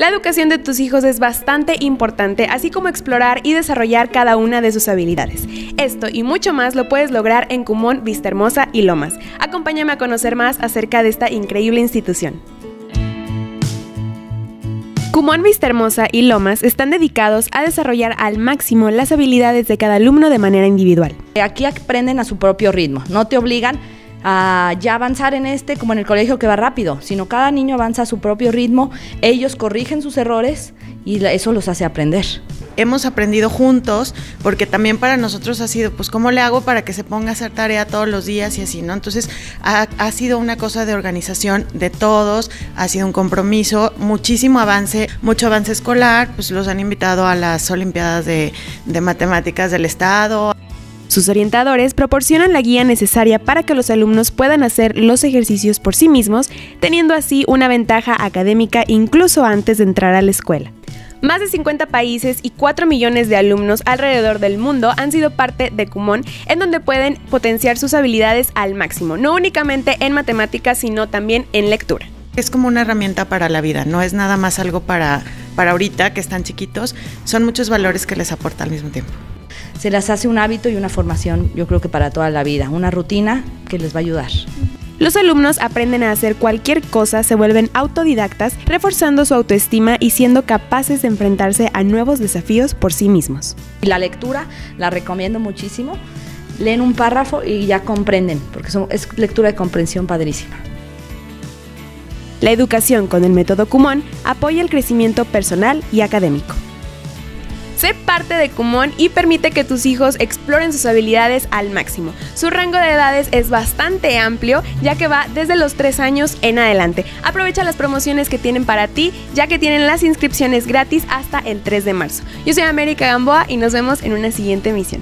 La educación de tus hijos es bastante importante, así como explorar y desarrollar cada una de sus habilidades. Esto y mucho más lo puedes lograr en Cumón, Vista Hermosa y Lomas. Acompáñame a conocer más acerca de esta increíble institución. Cumón Vista Hermosa y Lomas están dedicados a desarrollar al máximo las habilidades de cada alumno de manera individual. Aquí aprenden a su propio ritmo, no te obligan a ya avanzar en este como en el colegio que va rápido, sino cada niño avanza a su propio ritmo, ellos corrigen sus errores y eso los hace aprender. Hemos aprendido juntos porque también para nosotros ha sido, pues, ¿cómo le hago para que se ponga a hacer tarea todos los días y así, ¿no? Entonces, ha, ha sido una cosa de organización de todos, ha sido un compromiso, muchísimo avance, mucho avance escolar, pues los han invitado a las Olimpiadas de, de Matemáticas del Estado. Sus orientadores proporcionan la guía necesaria para que los alumnos puedan hacer los ejercicios por sí mismos, teniendo así una ventaja académica incluso antes de entrar a la escuela. Más de 50 países y 4 millones de alumnos alrededor del mundo han sido parte de Kumon, en donde pueden potenciar sus habilidades al máximo, no únicamente en matemáticas, sino también en lectura. Es como una herramienta para la vida, no es nada más algo para, para ahorita que están chiquitos, son muchos valores que les aporta al mismo tiempo se les hace un hábito y una formación, yo creo que para toda la vida, una rutina que les va a ayudar. Los alumnos aprenden a hacer cualquier cosa, se vuelven autodidactas, reforzando su autoestima y siendo capaces de enfrentarse a nuevos desafíos por sí mismos. La lectura la recomiendo muchísimo. Leen un párrafo y ya comprenden, porque es lectura de comprensión padrísima. La educación con el método Kumon apoya el crecimiento personal y académico. Sé parte de Kumon y permite que tus hijos exploren sus habilidades al máximo. Su rango de edades es bastante amplio, ya que va desde los 3 años en adelante. Aprovecha las promociones que tienen para ti, ya que tienen las inscripciones gratis hasta el 3 de marzo. Yo soy América Gamboa y nos vemos en una siguiente emisión.